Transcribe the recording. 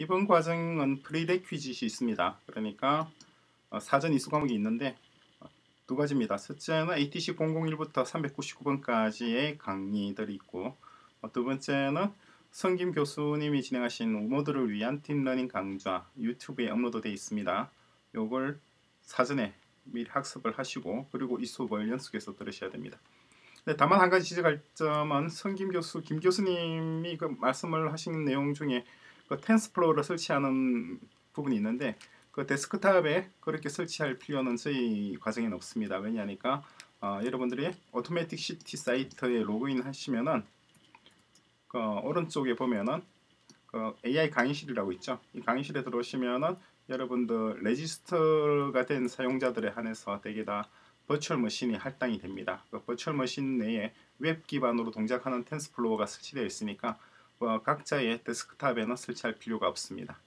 이번 과정은 prerequisite이 있습니다. 그러니까 어, 사전 이수 과목이 있는데 어, 두 가지입니다. 첫째는 ATC 001부터 399번까지의 강의들이 있고 어, 두 번째는 성김 교수님이 진행하신 모두를 위한 딥러닝 강좌 유튜브에 업로드되어 있습니다. 요걸 사전에 미리 학습을 하시고 그리고 이 수업을 연속해서 들으셔야 됩니다. 네, 다만 한 가지 지적할 점은 성김 교수, 김 교수님이 그 말씀을 하신 내용 중에 그 TensorFlow를 설치하는 부분이 있는데 그 데스크탑에 그렇게 설치할 필요는 저희 과정에는 없습니다. 왜냐하니까 어, 여러분들이 오토매틱 시티 사이트에 로그인 하시면은 그 오른쪽에 보면은 그 AI 강의실이라고 있죠. 이 강의실에 들어오시면은 여러분들 register가 된 사용자들에 한해서 대개 다 virtual machine이 할당이 됩니다. 그 virtual machine 내에 웹 기반으로 동작하는 TensorFlow가 설치되어 있으니까 어, 각자의 데스크탑에는 설치할 필요가 없습니다.